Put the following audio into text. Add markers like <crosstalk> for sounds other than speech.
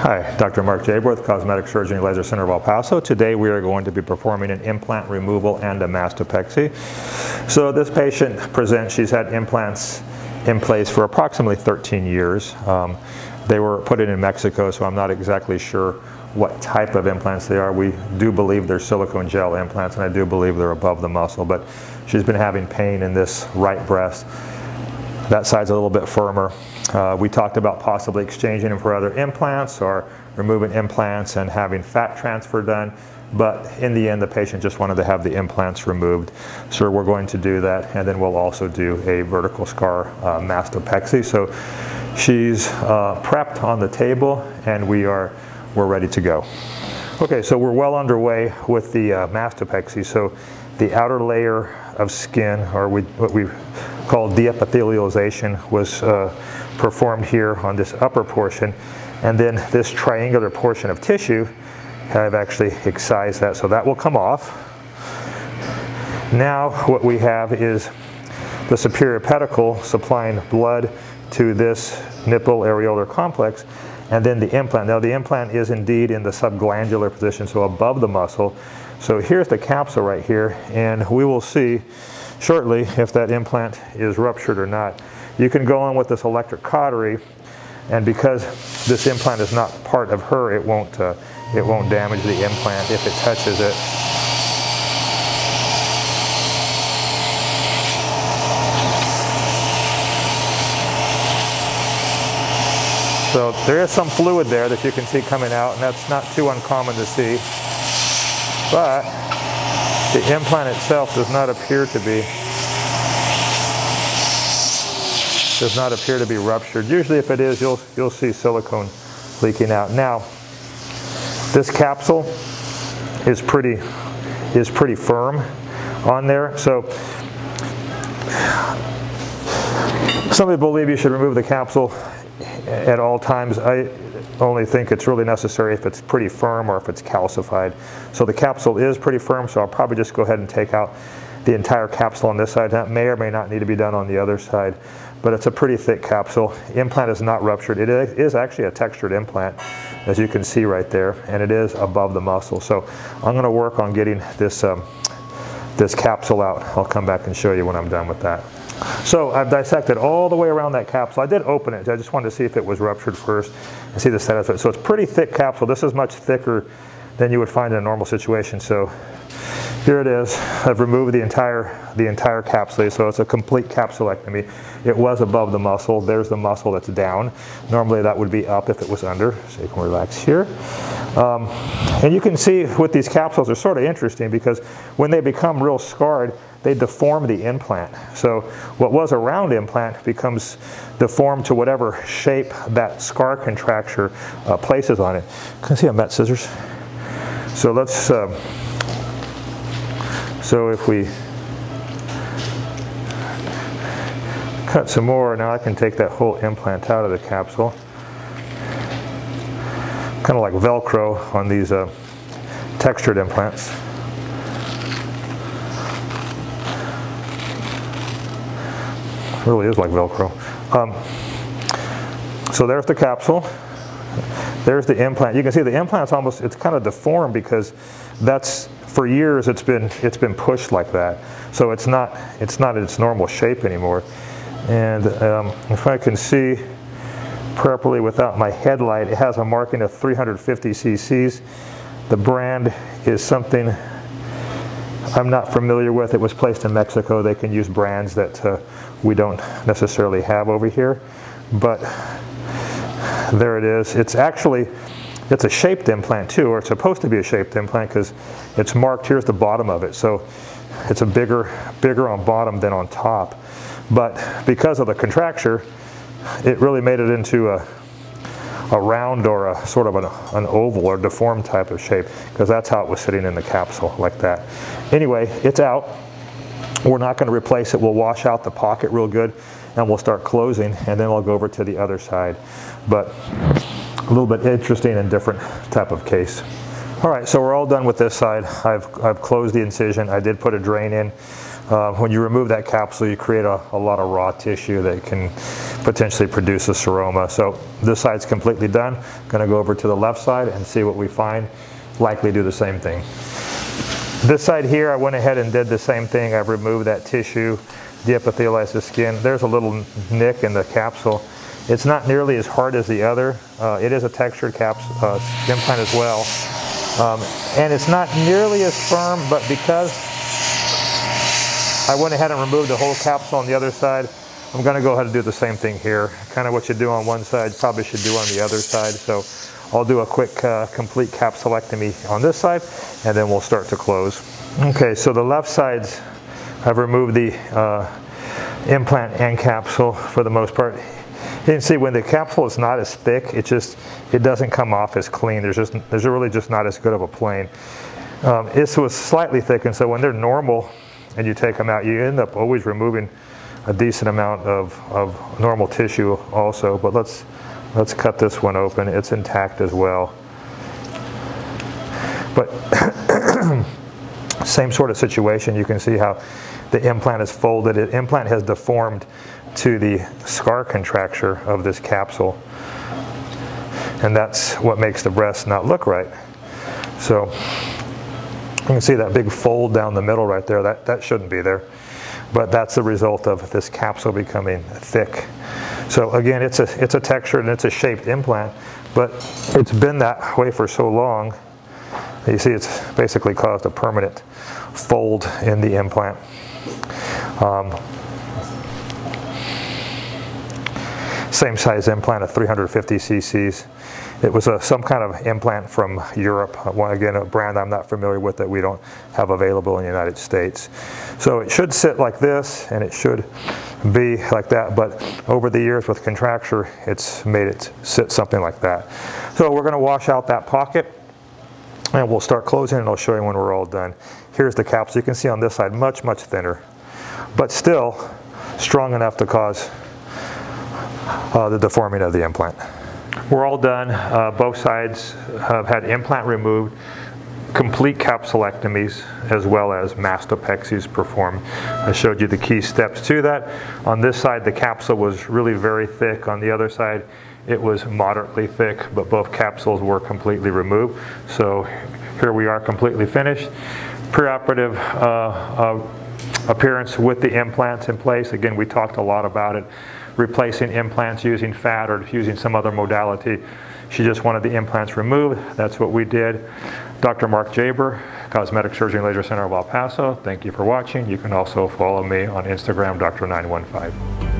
Hi, Dr. Mark Jabor, Cosmetic Surgeon at Laser Center of El Paso. Today we are going to be performing an implant removal and a mastopexy. So this patient presents, she's had implants in place for approximately 13 years. Um, they were put in in Mexico, so I'm not exactly sure what type of implants they are. We do believe they're silicone gel implants, and I do believe they're above the muscle, but she's been having pain in this right breast. That side's a little bit firmer. Uh, we talked about possibly exchanging them for other implants or removing implants and having fat transfer done. But in the end, the patient just wanted to have the implants removed. So we're going to do that. And then we'll also do a vertical scar uh, mastopexy. So she's uh, prepped on the table and we are we're ready to go. Okay, so we're well underway with the uh, mastopexy. So the outer layer of skin, or we, what we call deepithelialization, was uh, performed here on this upper portion. And then this triangular portion of tissue, I've actually excised that, so that will come off. Now what we have is the superior pedicle supplying blood to this nipple areolar complex and then the implant. Now the implant is indeed in the subglandular position, so above the muscle. So here's the capsule right here, and we will see shortly if that implant is ruptured or not. You can go on with this electric cautery, and because this implant is not part of her, it won't, uh, it won't damage the implant if it touches it. So there is some fluid there that you can see coming out, and that's not too uncommon to see. But the implant itself does not appear to be does not appear to be ruptured. Usually if it is, you'll, you'll see silicone leaking out. Now, this capsule is pretty, is pretty firm on there. So some people believe you should remove the capsule at all times. I only think it's really necessary if it's pretty firm or if it's calcified. So the capsule is pretty firm, so I'll probably just go ahead and take out the entire capsule on this side. That may or may not need to be done on the other side, but it's a pretty thick capsule. Implant is not ruptured. It is actually a textured implant, as you can see right there, and it is above the muscle. So I'm gonna work on getting this, um, this capsule out. I'll come back and show you when I'm done with that. So I've dissected all the way around that capsule. I did open it. I just wanted to see if it was ruptured first and see the status of it. So it's pretty thick capsule. This is much thicker than you would find in a normal situation. So here it is. I've removed the entire the entire capsule, so it's a complete capsulectomy. It was above the muscle. There's the muscle that's down. Normally that would be up if it was under. So you can relax here. Um, and you can see with these capsules, they're sort of interesting because when they become real scarred, they deform the implant. So what was a round implant becomes deformed to whatever shape that scar contracture uh, places on it. Can I see I met scissors? So let's, uh, so if we cut some more, now I can take that whole implant out of the capsule. Kind of like Velcro on these uh, textured implants. Really is like Velcro. Um, so there's the capsule. There's the implant. You can see the implant's almost, it's kind of deformed because that's, for years it's been, it's been pushed like that. So it's not, it's not its normal shape anymore. And um, if I can see properly without my headlight, it has a marking of 350 cc's. The brand is something I'm not familiar with. It was placed in Mexico. They can use brands that uh, we don't necessarily have over here. But there it is. It's actually, it's a shaped implant too, or it's supposed to be a shaped implant because it's marked, here's the bottom of it. So it's a bigger, bigger on bottom than on top. But because of the contracture, it really made it into a, a round or a sort of an, an oval or deformed type of shape because that's how it was sitting in the capsule like that. Anyway, it's out. We're not going to replace it. We'll wash out the pocket real good and we'll start closing and then I'll go over to the other side. But a little bit interesting and different type of case. All right, so we're all done with this side. I've, I've closed the incision. I did put a drain in. uh, when you remove that capsule, you create a, a, lot of raw tissue that can potentially produce a seroma. So this side's completely done. Going to go over to the left side and see what we find. Likely do the same thing. This side here, I went ahead and did the same thing. I've removed that tissue, deepithelialized the skin. There's a little nick in the capsule. It's not nearly as hard as the other. Uh, it is a textured caps, uh, implant as well. Um, and it's not nearly as firm, but because I went ahead and removed the whole capsule on the other side, I'm gonna go ahead and do the same thing here. Kind of what you do on one side, probably should do on the other side. So I'll do a quick uh, complete capsulectomy on this side, and then we'll start to close. Okay, so the left sides, I've removed the uh, implant and capsule for the most part. You can see when the capsule is not as thick, it just it doesn't come off as clean. There's just there's really just not as good of a plane. Um, this was slightly thick, and so when they're normal and you take them out, you end up always removing a decent amount of, of normal tissue also. But let's let's cut this one open. It's intact as well. But <coughs> same sort of situation. You can see how the implant is folded. The implant has deformed to the scar contracture of this capsule. And that's what makes the breast not look right. So you can see that big fold down the middle right there. That, that shouldn't be there. But that's the result of this capsule becoming thick. So again, it's a, it's a textured and it's a shaped implant, but it's been that way for so long. You see it's basically caused a permanent fold in the implant. Um, same size implant of 350 cc's. It was a, some kind of implant from Europe, One, again a brand I'm not familiar with that we don't have available in the United States. So it should sit like this and it should be like that, but over the years with contracture, it's made it sit something like that. So we're going to wash out that pocket and we'll start closing and I'll show you when we're all done. Here's the capsule. You can see on this side, much, much thinner, but still strong enough to cause uh, the deforming of the implant. We're all done. Uh, both sides have had implant removed, complete capsulectomies, as well as mastopexies performed. I showed you the key steps to that. On this side, the capsule was really very thick. On the other side, it was moderately thick, but both capsules were completely removed. So here we are completely finished. Preoperative uh, uh, appearance with the implants in place. Again, we talked a lot about it replacing implants using fat or using some other modality. She just wanted the implants removed. That's what we did. Dr. Mark Jabor, Cosmetic Surgery and Laser Center of El Paso. Thank you for watching. You can also follow me on Instagram, Dr.915.